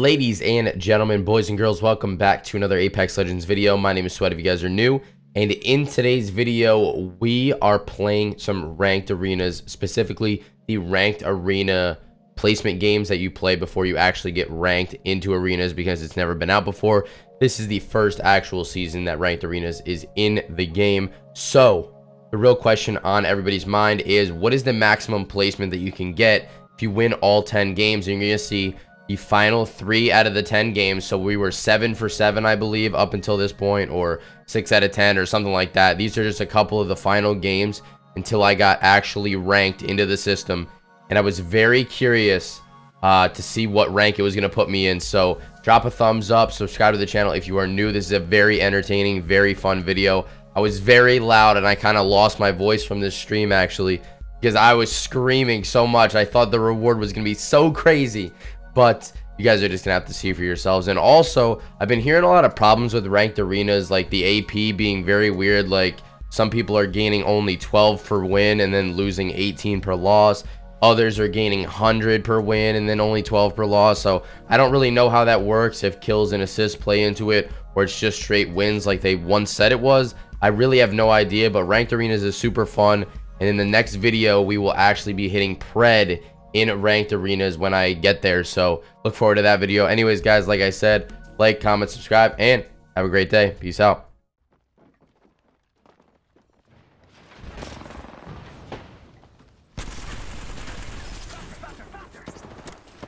Ladies and gentlemen, boys and girls, welcome back to another Apex Legends video. My name is Sweat if you guys are new. And in today's video, we are playing some ranked arenas, specifically the ranked arena placement games that you play before you actually get ranked into arenas because it's never been out before. This is the first actual season that ranked arenas is in the game. So the real question on everybody's mind is what is the maximum placement that you can get if you win all 10 games? And you're going to see the final three out of the 10 games. So we were seven for seven, I believe, up until this point, or six out of 10 or something like that. These are just a couple of the final games until I got actually ranked into the system. And I was very curious uh, to see what rank it was going to put me in. So drop a thumbs up, subscribe to the channel if you are new. This is a very entertaining, very fun video. I was very loud and I kind of lost my voice from this stream actually because I was screaming so much. I thought the reward was going to be so crazy but you guys are just gonna have to see for yourselves. And also i've been hearing a lot of problems with ranked arenas like the ap being very weird like some people are gaining only 12 per win and then losing 18 per loss. Others are gaining 100 per win and then only 12 per loss. So i don't really know how that works if kills and assists play into it or it's just straight wins like they once said it was. I really have no idea but ranked arenas is super fun. And in the next video we will actually be hitting pred in ranked arenas when I get there. So look forward to that video. Anyways, guys, like I said, like, comment, subscribe, and have a great day. Peace out.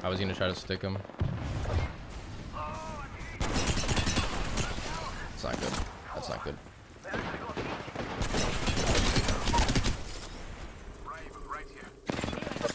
I was gonna try to stick him. It's not good. That's not good.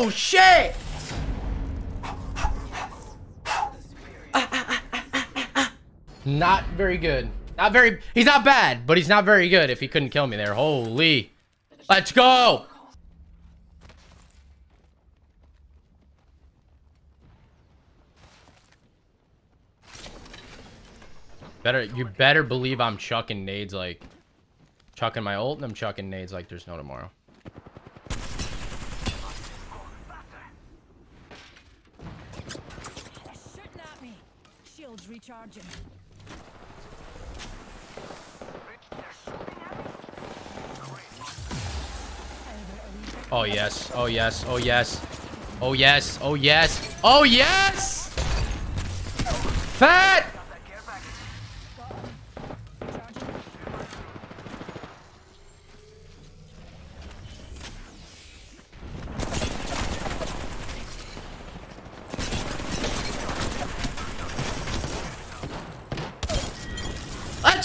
Oh, shit! not very good. Not very... He's not bad, but he's not very good if he couldn't kill me there. Holy. Let's go! Better, you better believe I'm chucking nades like, chucking my ult and I'm chucking nades like there's no tomorrow. Oh yes, oh yes, oh yes. Oh yes, oh yes, oh yes! Fat!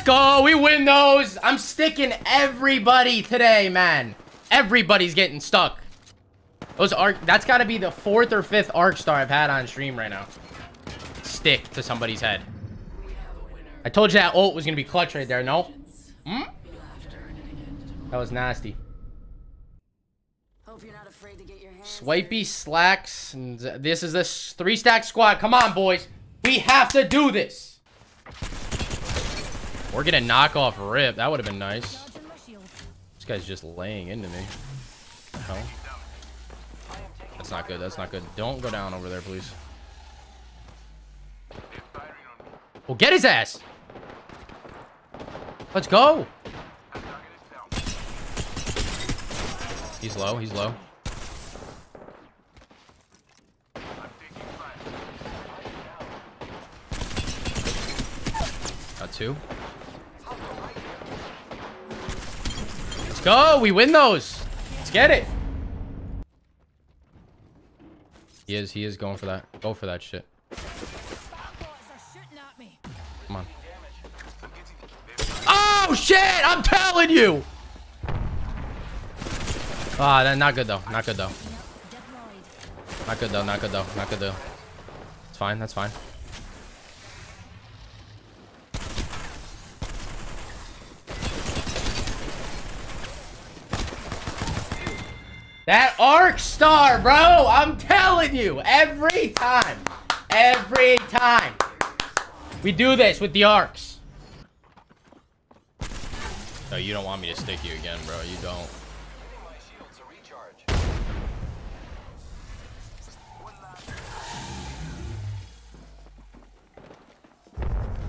Go. We win those. I'm sticking everybody today, man. Everybody's getting stuck. Those arc. That's got to be the fourth or fifth arc star I've had on stream right now. Stick to somebody's head. I told you that ult was going to be clutch right there. No? Hmm? That was nasty. Swipey slacks. And this is this three stack squad. Come on, boys. We have to do this. We're gonna knock off Rip. That would have been nice. This guy's just laying into me. hell? That's not good. That's not good. Don't go down over there, please. Well, get his ass. Let's go. He's low. He's low. Got two. Go. We win those. Let's get it. He is. He is going for that. Go for that shit. Come on. Oh, shit. I'm telling you. Ah, oh, not good, though. Not good, though. Not good, though. Not good, though. Not good, though. It's fine. That's fine. That arc star, bro. I'm telling you. Every time. Every time. We do this with the arcs. No, you don't want me to stick you again, bro. You don't.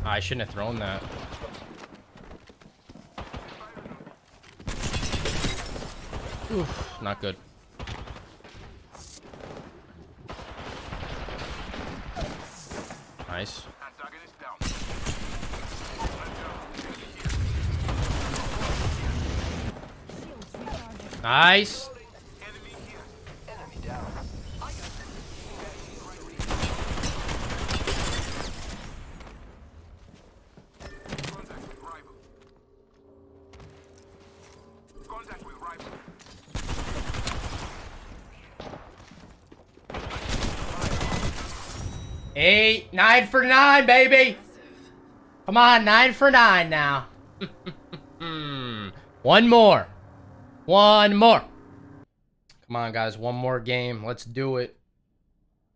Ah, I shouldn't have thrown that. Oof, not good. Nice. Nice. Eight, nine for nine, baby. Come on, nine for nine now. One more. One more. Come on, guys. One more game. Let's do it.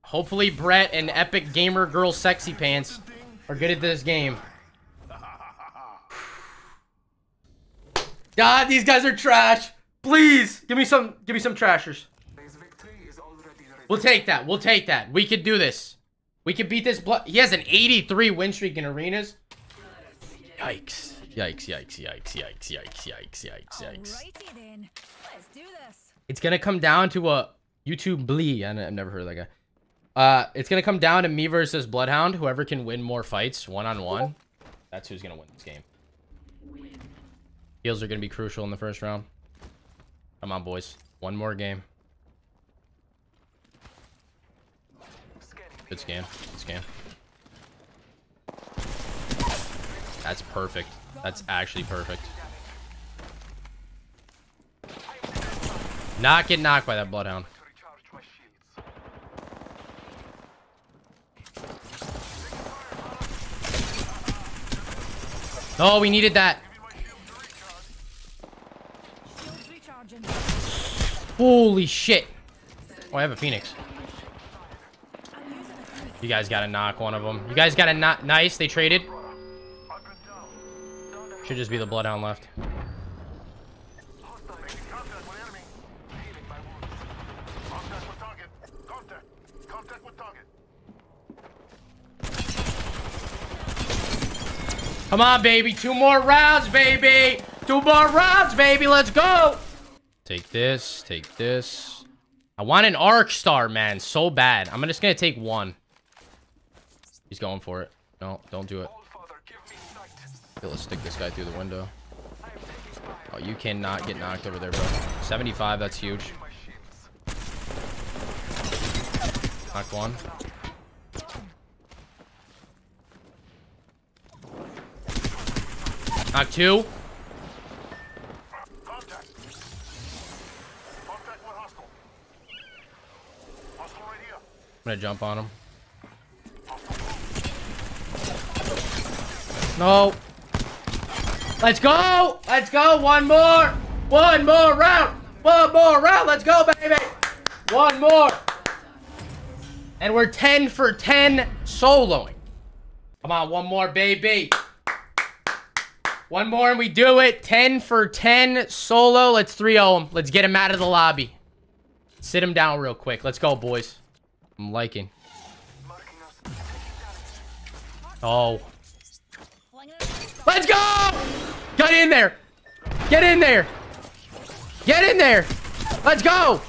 Hopefully, Brett and Epic Gamer Girl Sexy Pants are good at this game. God, these guys are trash. Please, give me some, give me some trashers. We'll take that. We'll take that. We could do this. We could beat this blood. He has an 83 win streak in arenas. Yikes. Yikes, yikes, yikes, yikes, yikes, yikes, yikes, yikes. Then. Let's do this. It's gonna come down to a YouTube Blee. I- I've never heard of that guy. Uh, it's gonna come down to me versus Bloodhound. Whoever can win more fights one on one, that's who's gonna win this game. Heals are gonna be crucial in the first round. Come on, boys. One more game. Good scan. Good scan. That's perfect. That's actually perfect. Not get knocked by that Bloodhound. Oh, we needed that. Holy shit. Oh, I have a Phoenix. I'm using a Phoenix. You guys gotta knock one of them. You guys gotta knock. Nice, they traded. Should just be the Bloodhound left. Come on, baby. Two more rounds, baby. Two more rounds, baby. Let's go. Take this. Take this. I want an arc star, man. So bad. I'm just going to take one. He's going for it. No, don't do it. Let's stick this guy through the window. Oh, you cannot get knocked over there, bro. 75, that's huge. Knock one. Knock two. I'm gonna jump on him. No. Let's go. Let's go. One more. One more round. One more round. Let's go, baby. One more. And we're 10 for 10 soloing. Come on, one more, baby. One more and we do it. 10 for 10 solo. Let's 3-0 him. Let's get him out of the lobby. Sit him down real quick. Let's go, boys. I'm liking. Oh. Let's go! Get in there! Get in there! Get in there! Let's go!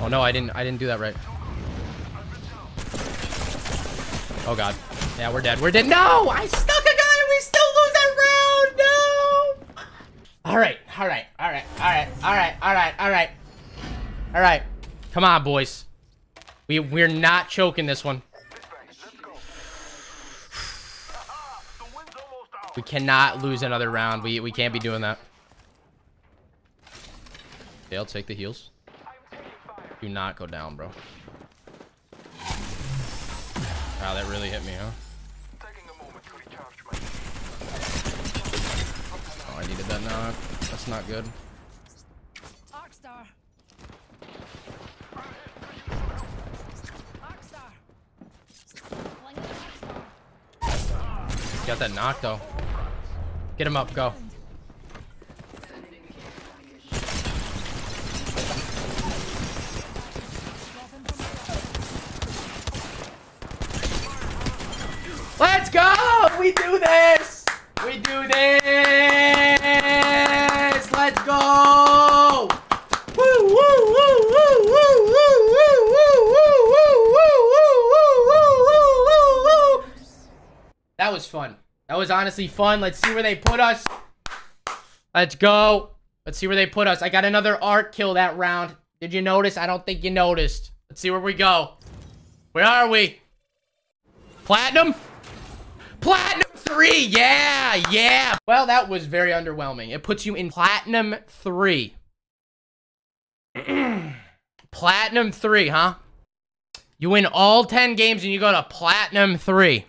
Oh no, I didn't I didn't do that right. Oh god. Yeah, we're dead. We're dead. No! I stuck a guy and we still lose that round! No! Alright, alright, alright, alright, alright, alright, alright. Alright. Come on, boys. We we're not choking this one. We cannot lose another round. We, we can't be doing that. Dale, take the heals. Do not go down, bro. Wow, that really hit me, huh? Oh, I needed that knock. That's not good. Got that knock though. Get him up, go. Let's go! We do this! Was honestly fun. Let's see where they put us. Let's go. Let's see where they put us. I got another arc kill that round. Did you notice? I don't think you noticed. Let's see where we go. Where are we? Platinum? Platinum 3! Yeah! Yeah! Well, that was very underwhelming. It puts you in Platinum 3. Platinum 3, huh? You win all 10 games and you go to Platinum 3.